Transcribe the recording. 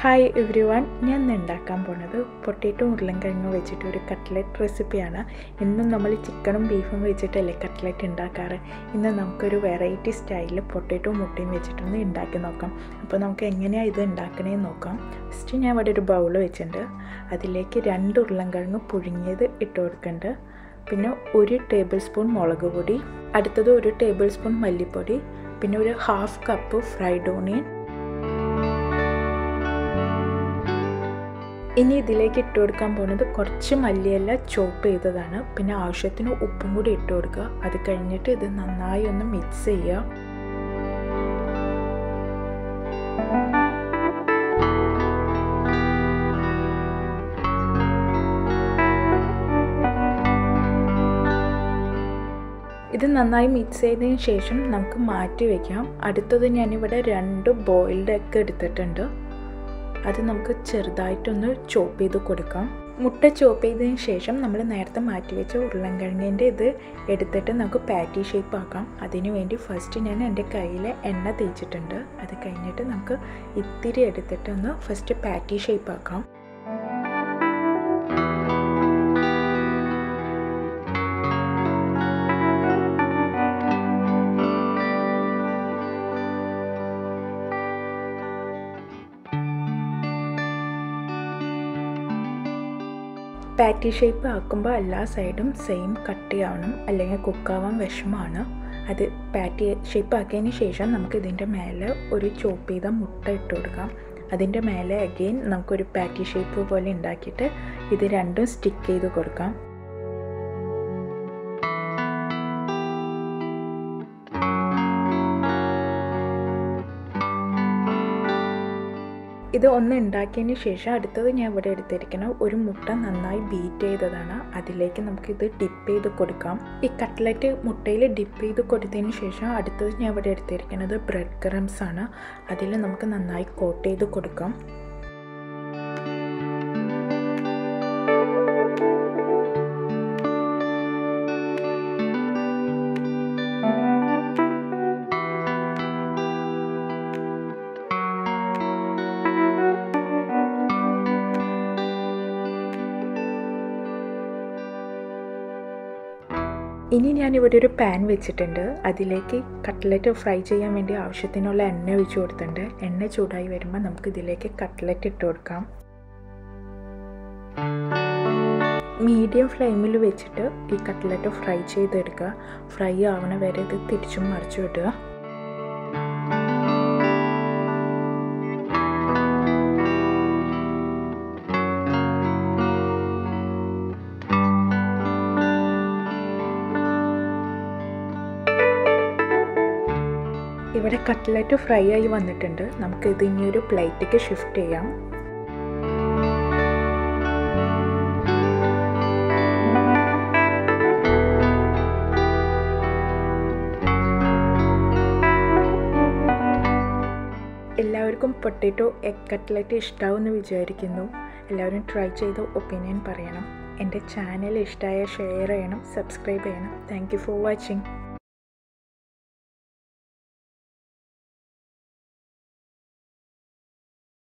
Hi every one ഞാൻ ഉണ്ടാക്കാൻ പോണത് പൊട്ടേറ്റോ ഉരുളൻകിഴങ്ങ് വെച്ചിട്ട് ഒരു കട്ട്ലറ്റ് റെസിപ്പിയാണ് ഇന്നും നമ്മൾ ചിക്കനും ബീഫും വെച്ചിട്ടല്ലേ കട്ട്ലറ്റ് ഉണ്ടാക്കാറ് ഇന്ന് നമുക്കൊരു വെറൈറ്റി സ്റ്റൈലിൽ പൊട്ടേറ്റോ മുട്ടയും വെച്ചിട്ടൊന്ന് ഉണ്ടാക്കി നോക്കാം. അപ്പോൾ നമുക്ക് എങ്ങനെയാണ് ഇത് ഉണ്ടാക്കണേന്ന് നോക്കാം. ഫസ്റ്റ് ഞാൻ ഇവിടെ ഒരു ബൗൾ വെച്ചിട്ടുണ്ട്. അതിലേക്ക് രണ്ട് ഉരുളൻകിഴങ്ങ് പുഴുങ്ങിയത് ഇട്ട് കൊടുക്കുന്നുണ്ട് പിന്നെ ഒരു ടേബിൾ സ്പൂൺ മുളക് പൊടി അടുത്തത് ഒരു ടേബിൾ സ്പൂൺ മല്ലിപ്പൊടി പിന്നെ ഒരു ഹാഫ് കപ്പ് ഫ്രൈഡ് ഓണിയൻ ഇനി ഇതിലേക്ക് ഇട്ട് കൊടുക്കാൻ പോകുന്നത് കുറച്ച് മല്ലിയല്ല ചോപ്പ് ചെയ്തതാണ്. പിന്നെ ആവശ്യത്തിന് ഉപ്പും കൂടി ഇട്ട് കൊടുക്കുക. അത് കഴിഞ്ഞിട്ട് ഇത് നന്നായി ഒന്ന് മിക്സ് ചെയ്യുക. ഇത് നന്നായി മിക്സ് ചെയ്തതിന് ശേഷം നമുക്ക് മാറ്റി വയ്ക്കാം അടുത്തത് ഞാനിവിടെ രണ്ട് ബോയിൽഡ് എഗ് എടുത്തിട്ടുണ്ട്. അത് നമുക്ക് ചെറുതായിട്ടൊന്ന് ചോപ്പ് ചെയ്ത് കൊടുക്കാം. മുട്ട ചോപ്പ് ചെയ്തതിന് ശേഷം നമ്മൾ നേരത്തെ മാറ്റി വെച്ച ഉരുളൻകിഴങ്ങിന്റെ ഇത് എടുത്തിട്ട് നമുക്ക് പാറ്റി ഷേപ്പ് ആക്കാം. അതിനു വേണ്ടി ഫസ്റ്റ് ഞാൻ എന്റെ കയ്യിൽ എണ്ണ തേച്ചിട്ടുണ്ട്. അത് കഴിഞ്ഞിട്ട് നമുക്ക് ഇത്തിരി എടുത്തിട്ടൊന്ന് ഫസ്റ്റ് പാറ്റി ഷേപ്പ് ആക്കാം. പാറ്റി ഷേപ്പ് ആക്കുമ്പോൾ എല്ലാ സൈഡും സെയിം കട്ടിയാവണം അല്ലെങ്കിൽ കുക്കാവാൻ വിഷമമാണ് അത് പാറ്റി ഷേപ്പ് ആക്കിയതിന് ശേഷം നമുക്ക് ഇതിന്റെ മേലെ ഒരു ചോപ്പ് ചെയ്ത മുട്ട ഇട്ട് കൊടുക്കാം. അതിന്റെ മേലെ അഗെയിൻ നമുക്കൊരു പാറ്റി ഷേപ്പ് പോലെ ഉണ്ടാക്കിയിട്ട് ഇത് രണ്ടും സ്റ്റിക്ക് ചെയ്ത് കൊടുക്കാം. ഇത് ഒന്ന് ഉണ്ടാക്കിയതിന് ശേഷം അടുത്തത് ഞാൻ ഇവിടെ എടുത്തിരിക്കണം ഒരു മുട്ട നന്നായി ബീറ്റ് ചെയ്തതാണ്. അതിലേക്ക് നമുക്കിത് ഡിപ്പ് ചെയ്ത് കൊടുക്കാം. ഈ കട്ട്ലറ്റ് മുട്ടയിൽ ഡിപ്പ് ചെയ്ത് കൊടുത്തതിന് ശേഷം അടുത്തത് ഞാൻ ഇവിടെ എടുത്തിരിക്കുന്നത് ബ്രെഡ് ക്രംസ് ആണ്. അതിൽ നമുക്ക് നന്നായി കോട്ട് ചെയ്ത് കൊടുക്കാം. ഇനി ഞാനിവിടെ ഒരു പാൻ വെച്ചിട്ടുണ്ട്. അതിലേക്ക് കട്ട്ലറ്റ് ഫ്രൈ ചെയ്യാൻ വേണ്ടി ആവശ്യത്തിനുള്ള എണ്ണ ഒഴിച്ചു കൊടുത്തിട്ടുണ്ട്. എണ്ണ ചൂടായി വരുമ്പോൾ നമുക്ക് ഇതിലേക്ക് കട്ട്ലറ്റ് ഇട്ട് കൊടുക്കാം. മീഡിയം ഫ്ലെയിമിൽ വെച്ചിട്ട് ഈ കട്ട്ലറ്റ് ഫ്രൈ ചെയ്തെടുക്കുക. ഫ്രൈ ആവണ വരെ ഇത് തിരിച്ചും മറിച്ചു വിടുക. ഇവിടെ കട്ട്ലറ്റ് ഫ്രൈ ആയി വന്നിട്ടുണ്ട്. നമുക്ക് ഇനി ഒരു പ്ലേറ്റിലേക്ക് ഷിഫ്റ്റ് ചെയ്യാം. എല്ലാവർക്കും പൊട്ടറ്റോ എഗ് കട്ട്ലറ്റ് ഇഷ്ടമാവുമെന്ന് വിചാരിക്കുന്നു. എല്ലാവരും ട്രൈ ചെയ്ത് ഒപ്പീനിയൻ പറയണം. എന്റെ ചാനൽ ഇഷ്ടമായ ഷെയർ ചെയ്യണം സബ്സ്ക്രൈബ് ചെയ്യണം. Thank for watching.